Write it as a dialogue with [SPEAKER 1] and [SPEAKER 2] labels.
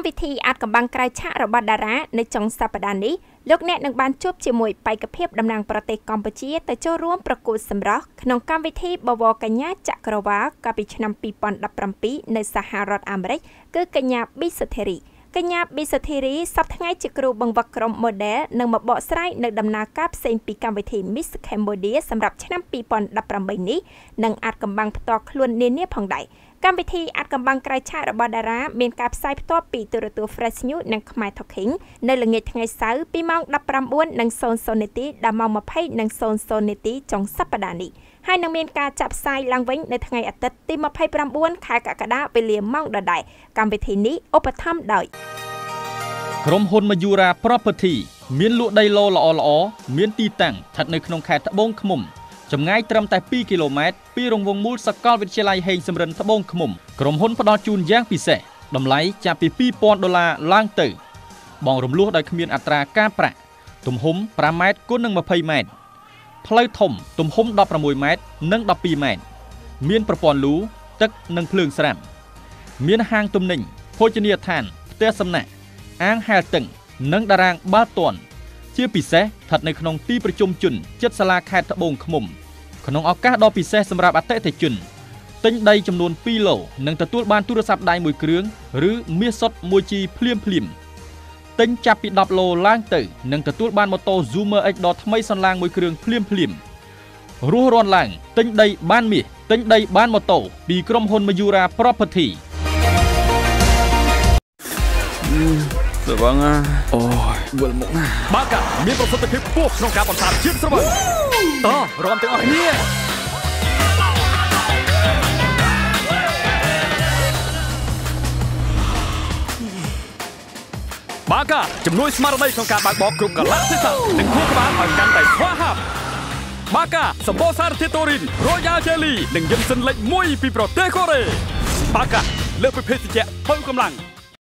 [SPEAKER 1] កម្មវិធីអាចកំបាំងក្រៅឆាករបស់តារានៅចុងសប្តាហ៍នេះលោកអ្នកនឹងបានជួបជាមួយបេក្ខភាពតំណាងប្រទេសកម្ពុជាទៅចូលរួមប្រកួតសម្រស់ក្នុងកម្មវិធីបវរកញ្ញាចក្រវាលកាលពីឆ្នាំ2017នៅសហរដ្ឋអាមេរិកគឺកញ្ញាប៊ីសធេរីកញ្ញាប៊ីសធីរីសប្តាហ៍ជាគ្រូបង្វឹកក្រុម model និងមកបកស្រាយនៅដំណើរការផ្សេងពីកម្មវិធី Miss Cambodia សម្រាប់ឆ្នាំ2018នេះនិងអាចកំបាំងផ្ទាល់ខ្លួននានាផងដែរ កម្មវិធីអាចកំបាំងក្រៅឆាករបស់តារាមានការផ្សាយផ្ទាល់ពីទូរទស្សន៍ Fresh News និងខ្មែរ Talking នៅល្ងាចថ្ងៃសៅរ៍ពីម៉ោង19:00នាទីដល់ម៉ោង20:00នាទីចុងសប្តាហ៍នេះហើយនឹងមានការចាក់ផ្សាយឡើងវិញនៅថ្ងៃអាទិត្យទី29ខែកក្កដាវេលាម៉ោងដដែលកម្មវិធីនេះឧបត្ថម្ភដោយ
[SPEAKER 2] ក្រុមហ៊ុន Majura Property មានលក់ដីឡូល្អល្អមានទីតាំងស្ថិតនៅក្នុងខេត្តត្បូងឃ្មុំ ចម្ងាយត្រឹមតែ2គីឡូម៉ែត្រពីរង្វង់មូលសាកលវិទ្យាល័យហេងសំរិនត្បូងឃ្មុំក្រុមហ៊ុនផ្ដល់ជូនយ៉ាងពិសេសតម្លៃចាប់ពី2000ដុល្លារឡើងទៅ បងរំលោះដោយគ្មានអត្រាការប្រាក់ទំហំ5ម៉ែត្រគុណនឹង20ម៉ែត្រផ្លូវធំទំហំ16ម៉ែត្រនិង12ម៉ែត្រមានប្រព័ន្ធលូទឹកនិងភ្លើងស្រាប់មានហាងទំនិញភោជនីយដ្ឋានផ្ទះសំណាក់អាងហែលទឹកនិងតារាងបាល់ទាត់ជាពិសេសស្ថិតនៅក្នុងទីប្រជុំជនជិតសាលាខេត្តត្បូងឃ្មុំ ក្នុងឱកាសដ៏ពិសេសសម្រាប់អតិថិជនទិញដីចំនួន2ឡូនិងទទួលបានទូរស័ព្ទដៃមួយគ្រឿងឬមាសសុទ្ធ 1G ភ្លាមភ្លាមទិញចាប់ពី10ឡូឡើងទៅនឹងទទួលបានម៉ូតូ Zoomer X ដ៏ថ្មីសន្លាងមួយគ្រឿងភ្លាមភ្លាមរស់រាន់ឡើងទិញដីបានមាសទិញដីបានម៉ូតូពីក្រុមហ៊ុន Majura Property
[SPEAKER 3] ស្រវឹងអូយវិលមុខណា
[SPEAKER 2] បាកាមានប្រសិទ្ធភាពខ្ពស់ក្នុងការបន្សាបជាតិស្រវឹង តោះរំទាំងអស់គ្នាបាកាជំនួយស្មារតីក្នុងការបើកបោកគ្រប់កលៈទេសៈនិងខួរក្បាលឲ្យកាន់តែស្វាហាប់បាកាសម្បូរសារធាតុតូរីនរ៉ូយ៉ាល់ជេលីនិងយឹមសិនលេខ1ពីប្រទេសកូរ៉េបាកាលើសពីភេសជ្ជៈពឹងកម្លាំង